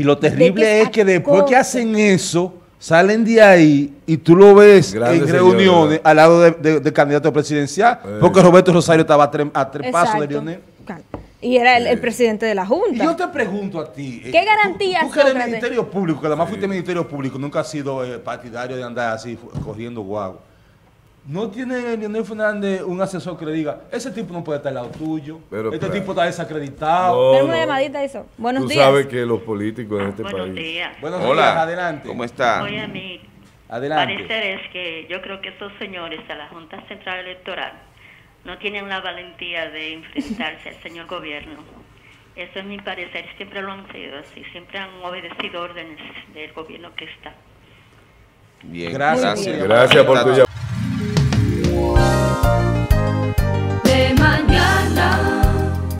Y lo terrible de es que después que hacen eso, salen de ahí y tú lo ves Grandes en reuniones al lado de, de- del candidato presidencial, Eh. porque Roberto Rosario estaba a tres, a tres pasos de. Lionel. Y era el, el presidente de la Y yo Junta. te pregunto a ti. eh, ¿Qué garantías, Tú, tú que eres? Ministerio Público, que además fuiste Ministerio Público, nunca has sido eh, partidario de andar así cogiendo guau. ¿No tiene Leonel Fernández un asesor que le diga, ese tipo no puede estar al lado tuyo, Pero, este pero- tipo está desacreditado? No, una no. llamadita eso. Buenos Tú días. sabes que los políticos en este Buenos país. días. Buenos días, Hola, adelante. ¿cómo está? Oye, mi Adelante. parecer es que yo creo que estos señores de la Junta Central Electoral no tienen la valentía de enfrentarse al señor gobierno. Eso es mi parecer, siempre lo han sido así, siempre han obedecido órdenes del gobierno que está. Bien, Gracias. gracias. Gracias por tu llamada.